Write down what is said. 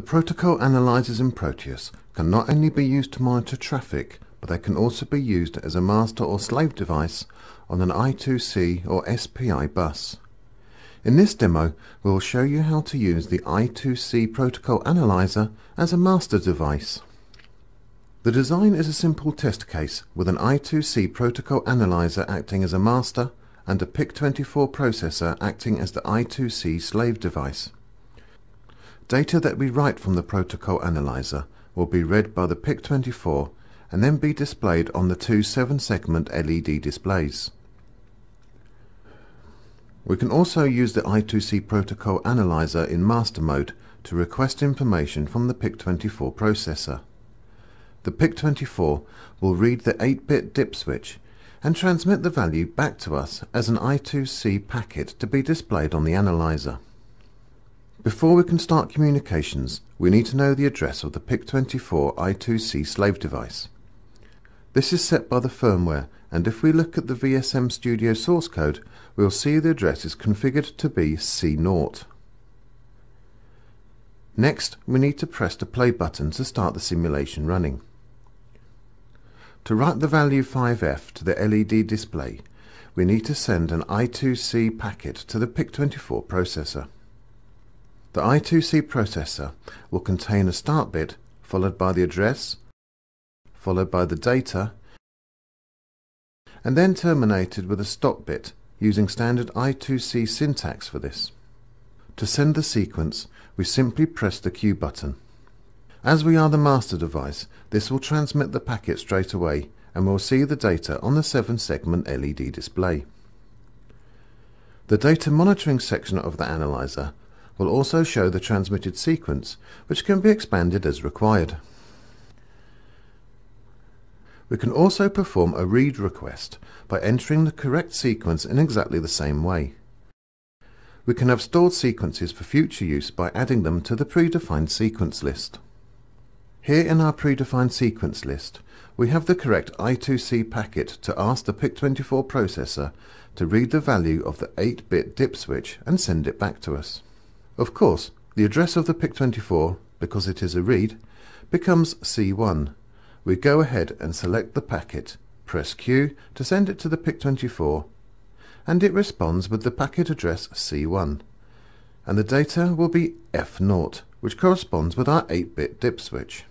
The protocol analyzers in Proteus can not only be used to monitor traffic, but they can also be used as a master or slave device on an I2C or SPI bus. In this demo, we will show you how to use the I2C protocol analyzer as a master device. The design is a simple test case with an I2C protocol analyzer acting as a master and a PIC24 processor acting as the I2C slave device. Data that we write from the protocol analyzer will be read by the PIC24 and then be displayed on the two 7-segment LED displays. We can also use the I2C protocol analyzer in master mode to request information from the PIC24 processor. The PIC24 will read the 8-bit dip switch and transmit the value back to us as an I2C packet to be displayed on the analyzer. Before we can start communications, we need to know the address of the PIC24 I2C slave device. This is set by the firmware and if we look at the VSM Studio source code, we'll see the address is configured to be C0. Next, we need to press the play button to start the simulation running. To write the value 5F to the LED display, we need to send an I2C packet to the PIC24 processor. The I2C processor will contain a start bit followed by the address, followed by the data, and then terminated with a stop bit using standard I2C syntax for this. To send the sequence, we simply press the Queue button. As we are the master device, this will transmit the packet straight away and we'll see the data on the 7-segment LED display. The data monitoring section of the analyzer will also show the transmitted sequence, which can be expanded as required. We can also perform a read request by entering the correct sequence in exactly the same way. We can have stored sequences for future use by adding them to the predefined sequence list. Here in our predefined sequence list, we have the correct I2C packet to ask the PIC24 processor to read the value of the 8-bit dip switch and send it back to us. Of course, the address of the PIC24, because it is a read, becomes C1. We go ahead and select the packet, press Queue to send it to the PIC24, and it responds with the packet address C1. And the data will be F0, which corresponds with our 8-bit dip switch.